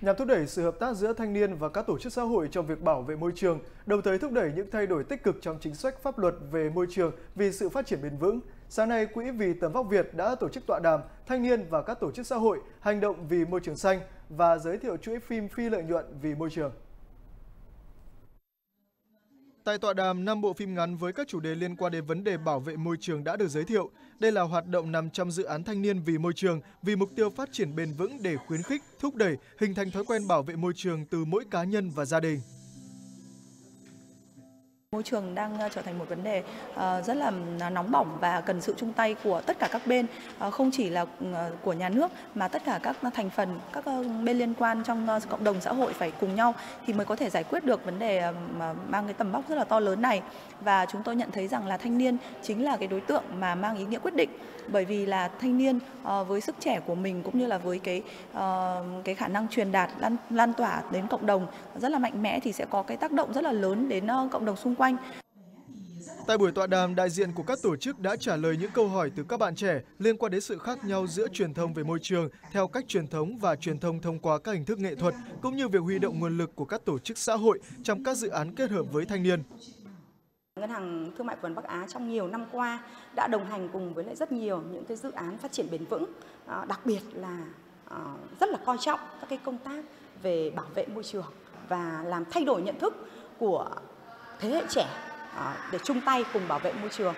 nhằm thúc đẩy sự hợp tác giữa thanh niên và các tổ chức xã hội trong việc bảo vệ môi trường, đồng thời thúc đẩy những thay đổi tích cực trong chính sách pháp luật về môi trường vì sự phát triển bền vững. Sáng nay, Quỹ vì tầm vóc Việt đã tổ chức tọa đàm thanh niên và các tổ chức xã hội hành động vì môi trường xanh và giới thiệu chuỗi phim phi lợi nhuận vì môi trường. Tại tọa đàm, 5 bộ phim ngắn với các chủ đề liên quan đến vấn đề bảo vệ môi trường đã được giới thiệu. Đây là hoạt động nằm trong dự án thanh niên vì môi trường, vì mục tiêu phát triển bền vững để khuyến khích, thúc đẩy, hình thành thói quen bảo vệ môi trường từ mỗi cá nhân và gia đình. Môi trường đang ờ, trở thành một vấn đề ờ, rất là à, nóng bỏng và cần sự chung tay của tất cả các bên, ờ, không chỉ là của nhà nước mà tất cả các thành phần, các bên liên quan trong cộng đồng xã hội phải cùng nhau thì mới có thể giải quyết được vấn đề mà mang cái tầm vóc rất là to lớn này. Và chúng tôi nhận thấy rằng là thanh niên chính là cái đối tượng mà mang ý nghĩa quyết định bởi vì là thanh niên với sức trẻ của mình cũng như là với cái cái khả năng truyền đạt lan lan tỏa đến cộng đồng rất là mạnh mẽ thì sẽ có cái tác động rất là lớn đến cộng đồng xung quanh. Tại buổi tọa đàm, đại diện của các tổ chức đã trả lời những câu hỏi từ các bạn trẻ liên quan đến sự khác nhau giữa truyền thông về môi trường theo cách truyền thống và truyền thông thông qua các hình thức nghệ thuật, cũng như việc huy động nguồn lực của các tổ chức xã hội trong các dự án kết hợp với thanh niên. Ngân hàng Thương mại Cổ phần Bắc Á trong nhiều năm qua đã đồng hành cùng với lại rất nhiều những cái dự án phát triển bền vững, à, đặc biệt là à, rất là coi trọng các cái công tác về bảo vệ môi trường và làm thay đổi nhận thức của thế hệ trẻ ờ, để chung tay cùng bảo vệ môi trường.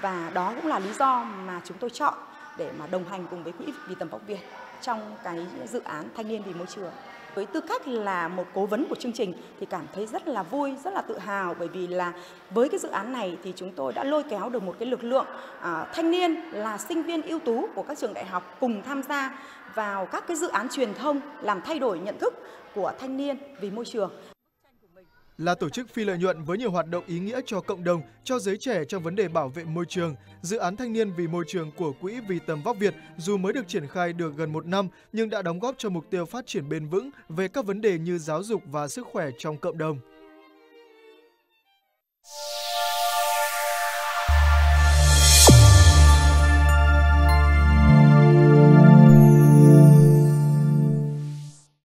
Và đó cũng là lý do mà chúng tôi chọn để mà đồng hành cùng với quỹ vì tầm vóc Việt trong cái dự án thanh niên vì môi trường. Với tư cách là một cố vấn của chương trình thì cảm thấy rất là vui, rất là tự hào bởi vì là với cái dự án này thì chúng tôi đã lôi kéo được một cái lực lượng à, thanh niên là sinh viên ưu tú của các trường đại học cùng tham gia vào các cái dự án truyền thông làm thay đổi nhận thức của thanh niên vì môi trường là tổ chức phi lợi nhuận với nhiều hoạt động ý nghĩa cho cộng đồng, cho giới trẻ trong vấn đề bảo vệ môi trường. Dự án thanh niên vì môi trường của Quỹ Vì tầm vóc Việt dù mới được triển khai được gần một năm nhưng đã đóng góp cho mục tiêu phát triển bền vững về các vấn đề như giáo dục và sức khỏe trong cộng đồng.